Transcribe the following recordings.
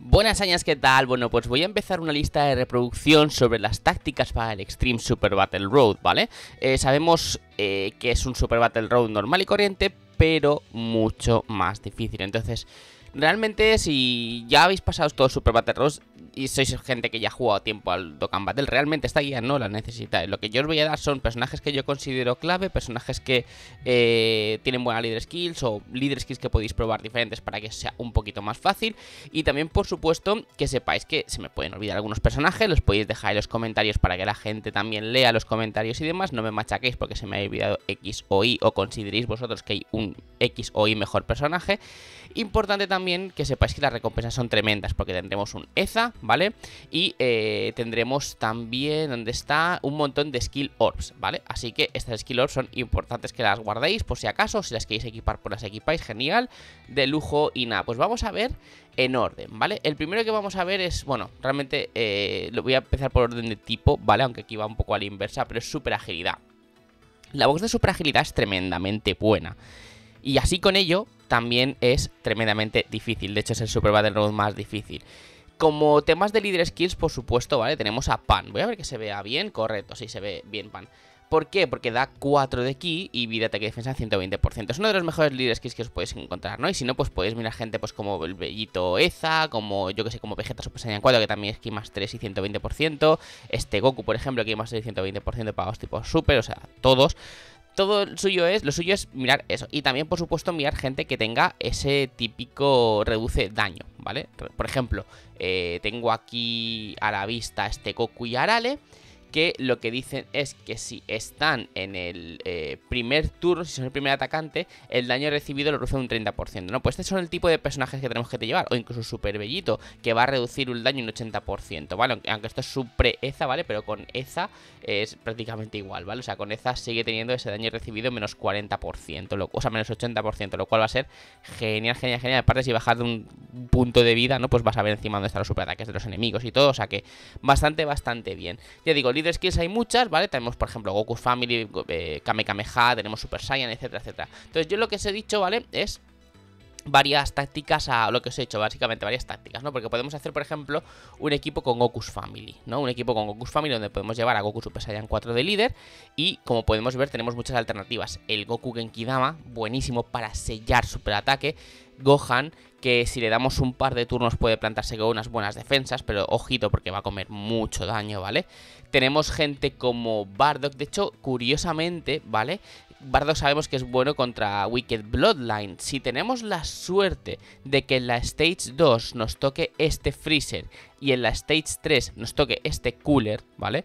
Buenas años, ¿qué tal? Bueno, pues voy a empezar una lista de reproducción sobre las tácticas para el Extreme Super Battle Road, ¿vale? Eh, sabemos eh, que es un Super Battle Road normal y corriente, pero mucho más difícil. Entonces, realmente si ya habéis pasado todo Super Battle Road, y sois gente que ya ha jugado tiempo al Dokkan Battle, realmente esta guía no la necesitáis. Lo que yo os voy a dar son personajes que yo considero clave, personajes que eh, tienen buena leader skills o leader skills que podéis probar diferentes para que sea un poquito más fácil. Y también, por supuesto, que sepáis que se me pueden olvidar algunos personajes, los podéis dejar en los comentarios para que la gente también lea los comentarios y demás. No me machaquéis porque se me ha olvidado X o Y o consideréis vosotros que hay un X o Y mejor personaje. Importante también que sepáis que las recompensas son tremendas porque tendremos un EZA, ¿vale? Y eh, tendremos también, donde está, un montón de skill orbs, ¿vale? Así que estas skill orbs son importantes que las guardéis por si acaso, si las queréis equipar, pues las equipáis, genial, de lujo y nada. Pues vamos a ver en orden, ¿vale? El primero que vamos a ver es, bueno, realmente eh, lo voy a empezar por orden de tipo, ¿vale? Aunque aquí va un poco a la inversa, pero es super agilidad. La box de super agilidad es tremendamente buena. Y así con ello, también es tremendamente difícil. De hecho, es el Super Battle Road más difícil. Como temas de Leader Skills, por supuesto, ¿vale? Tenemos a Pan. Voy a ver que se vea bien. Correcto, sí, se ve bien Pan. ¿Por qué? Porque da 4 de ki y vida, ataque y defensa 120%. Es uno de los mejores Leader skills que os podéis encontrar, ¿no? Y si no, pues podéis mirar gente pues como el Bellito Eza, como yo que sé, como Vegeta Super Saiyan 4, que también es ki más 3 y 120%. Este Goku, por ejemplo, que más 3 y 120% para los tipos super, o sea, todos todo lo suyo es, lo suyo es mirar eso. Y también, por supuesto, mirar gente que tenga ese típico reduce daño, ¿vale? Por ejemplo, eh, tengo aquí a la vista este Goku y Arale que lo que dicen es que si están en el eh, primer turno, si son el primer atacante, el daño recibido lo reduce un 30%, ¿no? Pues estos son el tipo de personajes que tenemos que llevar, o incluso Super Bellito, que va a reducir un daño un 80%, ¿vale? Aunque esto es Super Eza, ¿vale? Pero con Eza es prácticamente igual, ¿vale? O sea, con Eza sigue teniendo ese daño recibido menos 40%, o sea, menos 80%, lo cual va a ser genial, genial, genial. Aparte, si bajas de un punto de vida, ¿no? Pues vas a ver encima dónde están los superataques de los enemigos y todo, o sea que bastante, bastante bien. Ya digo, líder skills hay muchas, ¿vale? Tenemos, por ejemplo, Goku's Family, eh, Kame tenemos Super Saiyan, etcétera, etcétera. Entonces, yo lo que os he dicho, ¿vale? Es varias tácticas a lo que os he hecho, básicamente varias tácticas, ¿no? Porque podemos hacer, por ejemplo, un equipo con Goku's Family, ¿no? Un equipo con Goku's Family donde podemos llevar a Goku Super Saiyan 4 de líder y como podemos ver tenemos muchas alternativas. El Goku Genkidama, buenísimo para sellar superataque. Gohan, que si le damos un par de turnos puede plantarse con unas buenas defensas, pero ojito porque va a comer mucho daño, ¿vale? Tenemos gente como Bardock, de hecho, curiosamente, ¿vale? Bardock sabemos que es bueno contra Wicked Bloodline. Si tenemos la suerte de que en la Stage 2 nos toque este Freezer y en la Stage 3 nos toque este Cooler, ¿vale?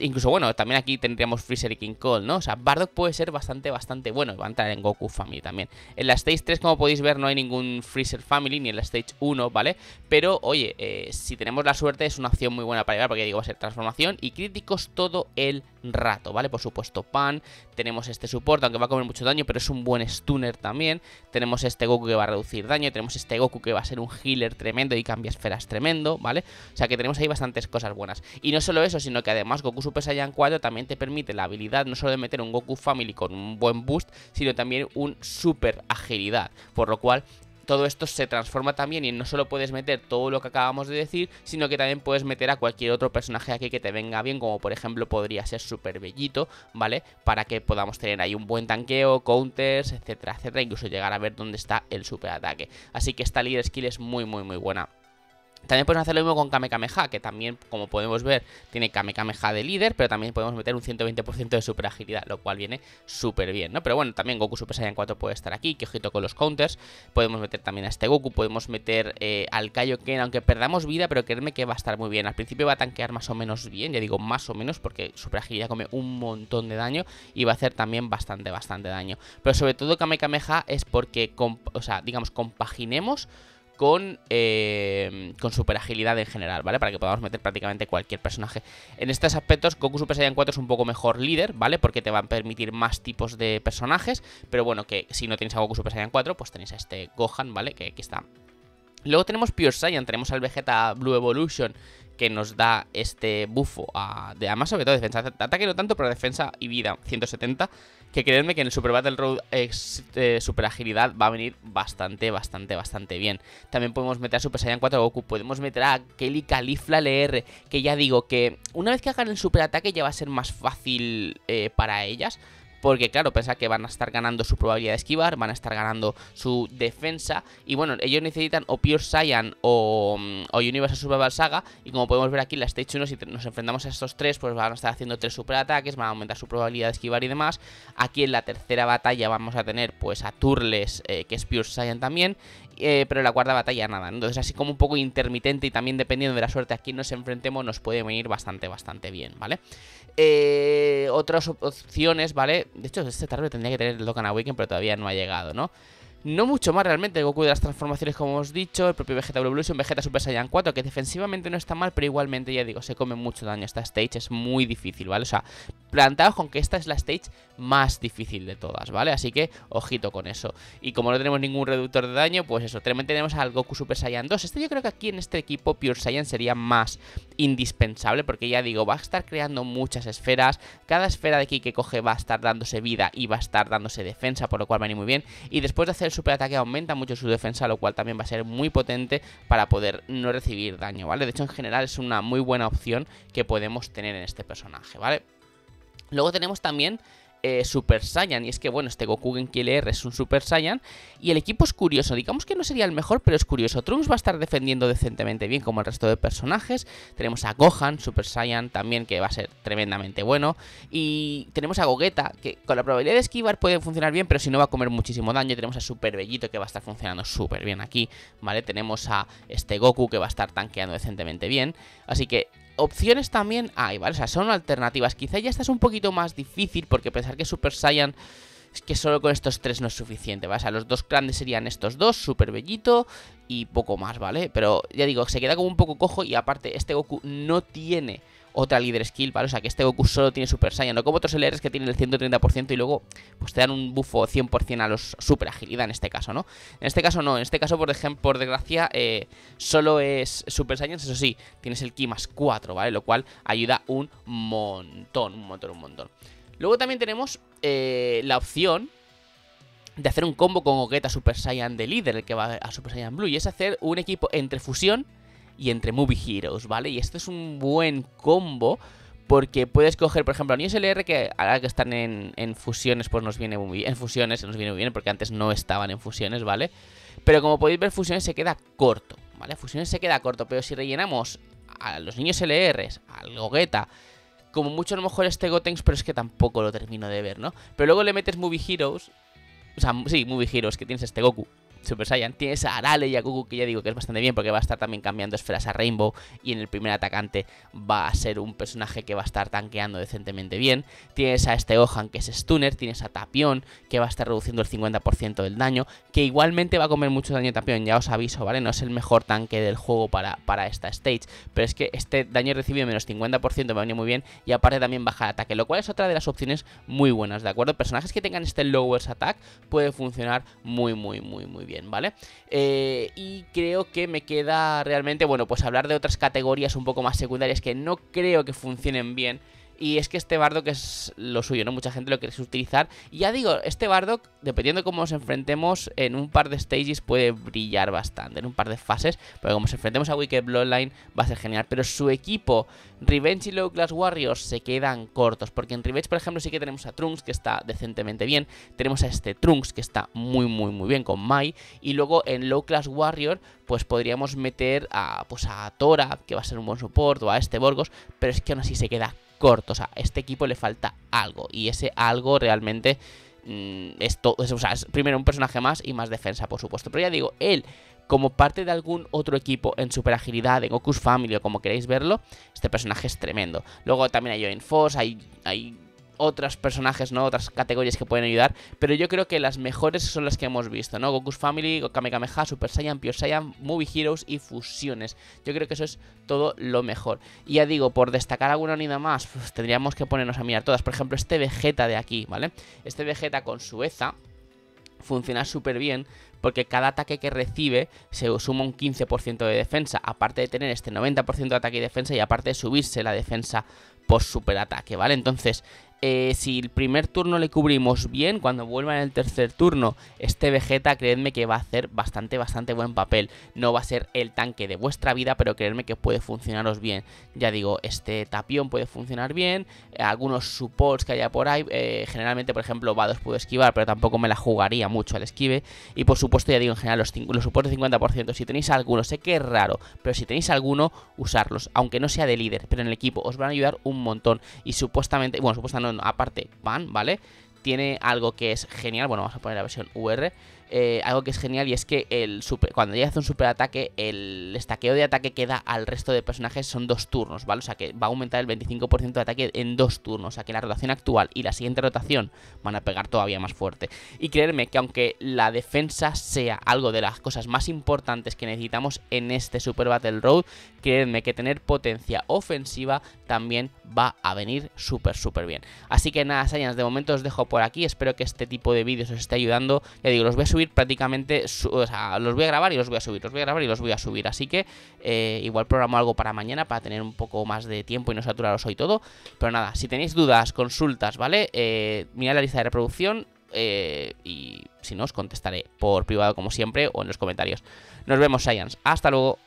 Incluso, bueno, también aquí tendríamos Freezer y King Cole, ¿no? O sea, Bardock puede ser bastante, bastante bueno. Va a entrar en Goku Family también. En la Stage 3, como podéis ver, no hay ningún Freezer Family, ni en la Stage 1, ¿vale? Pero, oye, eh, si tenemos la suerte, es una opción muy buena para llevar, porque digo, va a ser transformación y críticos todo el rato, ¿vale? Por supuesto, Pan, tenemos este support, aunque va a comer mucho daño, pero es un buen stunner también. Tenemos este Goku que va a reducir daño, tenemos este Goku que va a ser un healer tremendo y cambia esferas tremendo, ¿vale? O sea que tenemos ahí bastantes cosas buenas. Y no solo eso, sino que además Goku Super Saiyan 4 también te permite la habilidad no solo de meter un Goku Family con un buen boost, sino también un super agilidad, por lo cual todo esto se transforma también y no solo puedes meter todo lo que acabamos de decir, sino que también puedes meter a cualquier otro personaje aquí que te venga bien, como por ejemplo podría ser Super Bellito, ¿vale? Para que podamos tener ahí un buen tanqueo, counters, etcétera, etcétera, incluso llegar a ver dónde está el super ataque. Así que esta leader skill es muy, muy, muy buena. También podemos hacer lo mismo con Kame Kameha, que también, como podemos ver, tiene Kame Kameha de líder, pero también podemos meter un 120% de super agilidad, lo cual viene súper bien, ¿no? Pero bueno, también Goku Super Saiyan 4 puede estar aquí, que ojito con los counters. Podemos meter también a este Goku, podemos meter eh, al Kaioken, aunque perdamos vida, pero créeme que va a estar muy bien. Al principio va a tanquear más o menos bien, ya digo más o menos, porque super agilidad come un montón de daño y va a hacer también bastante, bastante daño. Pero sobre todo Kame Kameha es porque, o sea, digamos, compaginemos con, eh, con super agilidad en general, ¿vale? Para que podamos meter prácticamente cualquier personaje. En estos aspectos, Goku Super Saiyan 4 es un poco mejor líder, ¿vale? Porque te va a permitir más tipos de personajes, pero bueno, que si no tienes a Goku Super Saiyan 4, pues tenéis a este Gohan, ¿vale? Que aquí está. Luego tenemos Pure Saiyan, tenemos al Vegeta Blue Evolution, que nos da este bufo de además sobre todo defensa, ataque no tanto, pero defensa y vida 170, que creedme que en el Super Battle Road eh, Super Agilidad va a venir bastante, bastante, bastante bien. También podemos meter a Super Saiyan 4 Goku, podemos meter a Kelly Califla LR, que ya digo que una vez que hagan el super ataque ya va a ser más fácil eh, para ellas. Porque claro, pensad que van a estar ganando su probabilidad de esquivar, van a estar ganando su defensa. Y bueno, ellos necesitan o Pure Saiyan o, mm, o Universal Survival Saga. Y como podemos ver aquí la Stage 1, si nos enfrentamos a estos tres, pues van a estar haciendo tres super ataques, van a aumentar su probabilidad de esquivar y demás. Aquí en la tercera batalla vamos a tener pues a Turles, eh, que es Pure Saiyan también. Eh, pero la cuarta batalla nada. Entonces así como un poco intermitente y también dependiendo de la suerte a quien nos enfrentemos nos puede venir bastante, bastante bien, ¿vale? Eh, otras opciones, ¿vale? De hecho, este tarde tendría que tener el Dokkan Awaken, pero todavía no ha llegado, ¿no? No mucho más realmente, Goku de las transformaciones como hemos dicho, el propio Vegeta Evolution, Vegeta Super Saiyan 4, que defensivamente no está mal, pero igualmente ya digo, se come mucho daño. Esta stage es muy difícil, ¿vale? O sea, plantaos con que esta es la stage más difícil de todas, ¿vale? Así que, ojito con eso. Y como no tenemos ningún reductor de daño, pues eso, también tenemos al Goku Super Saiyan 2. Este yo creo que aquí en este equipo Pure Saiyan sería más indispensable, porque ya digo, va a estar creando muchas esferas. Cada esfera de aquí que coge va a estar dándose vida y va a estar dándose defensa, por lo cual va a ir muy bien. Y después de hacer super ataque aumenta mucho su defensa, lo cual también va a ser muy potente para poder no recibir daño, ¿vale? De hecho, en general es una muy buena opción que podemos tener en este personaje, ¿vale? Luego tenemos también eh, Super Saiyan. Y es que, bueno, este Goku Genki LR es un Super Saiyan. Y el equipo es curioso. Digamos que no sería el mejor, pero es curioso. Trunks va a estar defendiendo decentemente bien como el resto de personajes. Tenemos a Gohan, Super Saiyan, también que va a ser tremendamente bueno. Y tenemos a Gogeta, que con la probabilidad de esquivar puede funcionar bien, pero si no va a comer muchísimo daño. Tenemos a Super Bellito, que va a estar funcionando súper bien aquí, ¿vale? Tenemos a este Goku, que va a estar tanqueando decentemente bien. Así que opciones también hay, ¿vale? O sea, son alternativas. Quizá ya esta es un poquito más difícil porque pensar que Super Saiyan es que solo con estos tres no es suficiente, ¿vale? O sea, los dos grandes serían estos dos, Super Bellito y poco más, ¿vale? Pero ya digo, se queda como un poco cojo y aparte este Goku no tiene otra líder skill, ¿vale? O sea, que este Goku solo tiene Super Saiyan, no como otros LRs que tienen el 130% y luego pues te dan un bufo 100% a los Super Agilidad en este caso, ¿no? En este caso no, en este caso, por ejemplo, por desgracia, eh, solo es Super Saiyan, eso sí, tienes el Ki más 4, ¿vale? Lo cual ayuda un montón, un montón, un montón. Luego también tenemos eh, la opción de hacer un combo con Gogeta Super Saiyan de líder, el que va a Super Saiyan Blue, y es hacer un equipo entre fusión y entre Movie Heroes, ¿vale? Y esto es un buen combo porque puedes coger, por ejemplo, a News LR que ahora que están en, fusiones, pues nos viene muy bien. En fusiones nos viene muy bien porque antes no estaban en fusiones, ¿vale? Pero como podéis ver, fusiones se queda corto, ¿vale? Fusiones se queda corto, pero si rellenamos a los niños LRs, al Gogeta, como mucho a lo mejor este Gotenks, pero es que tampoco lo termino de ver, ¿no? Pero luego le metes Movie Heroes, o sea, sí, Movie Heroes, que tienes este Goku, Super Saiyan. Tienes a Arale y a Goku, que ya digo que es bastante bien porque va a estar también cambiando esferas a Rainbow. Y en el primer atacante va a ser un personaje que va a estar tanqueando decentemente bien. Tienes a este Ohan, que es Stunner. Tienes a Tapión, que va a estar reduciendo el 50% del daño. Que igualmente va a comer mucho daño Tapión, ya os aviso, ¿vale? No es el mejor tanque del juego para, para esta stage. Pero es que este daño recibido menos 50% me va a venir muy bien. Y aparte también baja el ataque, lo cual es otra de las opciones muy buenas, ¿de acuerdo? Personajes que tengan este lowers attack puede funcionar muy, muy, muy, muy bien. ¿Vale? Eh, y creo que me queda realmente, bueno, pues hablar de otras categorías un poco más secundarias que no creo que funcionen bien y es que este Bardock es lo suyo, ¿no? Mucha gente lo quiere utilizar. Y ya digo, este Bardock, dependiendo de cómo nos enfrentemos, en un par de stages puede brillar bastante, en un par de fases. Porque como nos enfrentemos a Wicked Bloodline va a ser genial. Pero su equipo, Revenge y Low Class Warriors, se quedan cortos. Porque en Revenge, por ejemplo, sí que tenemos a Trunks, que está decentemente bien. Tenemos a este Trunks, que está muy, muy, muy bien con Mai. Y luego en Low Class Warrior, pues podríamos meter a, pues a Tora, que va a ser un buen support, o a este Borgos. Pero es que aún así se queda corto. O sea, a este equipo le falta algo. Y ese algo realmente mm, es, todo, o sea, es primero un personaje más y más defensa, por supuesto. Pero ya digo, él como parte de algún otro equipo en super agilidad, en Goku's Family o como queréis verlo, este personaje es tremendo. Luego también hay Join Force, hay, hay otros personajes, ¿no? Otras categorías que pueden ayudar. Pero yo creo que las mejores son las que hemos visto, ¿no? Goku's Family, Kamehameha, Super Saiyan, Pure Saiyan, Movie Heroes y fusiones. Yo creo que eso es todo lo mejor. Y ya digo, por destacar alguna unidad más, pues tendríamos que ponernos a mirar todas. Por ejemplo, este Vegeta de aquí, ¿vale? Este Vegeta con su Eza funciona súper bien porque cada ataque que recibe se suma un 15% de defensa, aparte de tener este 90% de ataque y defensa y aparte de subirse la defensa post superataque, ¿vale? Entonces, eh, si el primer turno le cubrimos bien, cuando vuelva en el tercer turno, este Vegeta, creedme que va a hacer bastante, bastante buen papel. No va a ser el tanque de vuestra vida, pero creedme que puede funcionaros bien. Ya digo, este Tapión puede funcionar bien, eh, algunos supports que haya por ahí, eh, generalmente, por ejemplo, Vados puedo esquivar, pero tampoco me la jugaría mucho al esquive. Y por supuesto, ya digo, en general, los, los supports de 50%, si tenéis alguno, sé que es raro, pero si tenéis alguno, usarlos, aunque no sea de líder, pero en el equipo, os van a ayudar un montón. Y supuestamente, bueno, supuestamente aparte van, ¿vale? Tiene algo que es genial, bueno, vamos a poner la versión UR, eh, algo que es genial y es que el cuando ya hace un super ataque, el estaqueo de ataque que da al resto de personajes son dos turnos, ¿vale? O sea que va a aumentar el 25% de ataque en dos turnos. O sea que la rotación actual y la siguiente rotación van a pegar todavía más fuerte. Y creerme que aunque la defensa sea algo de las cosas más importantes que necesitamos en este Super Battle Road, creedme que tener potencia ofensiva también va a venir súper, súper bien. Así que nada, Saiyans, de momento os dejo por aquí. Espero que este tipo de vídeos os esté ayudando. Ya digo, los voy a prácticamente, o sea, los voy a grabar y los voy a subir, los voy a grabar y los voy a subir. Así que eh, igual programo algo para mañana para tener un poco más de tiempo y no saturaros hoy todo. Pero nada, si tenéis dudas, consultas, ¿vale? Eh, mirad la lista de reproducción eh, y si no os contestaré por privado como siempre o en los comentarios. Nos vemos, Science. Hasta luego.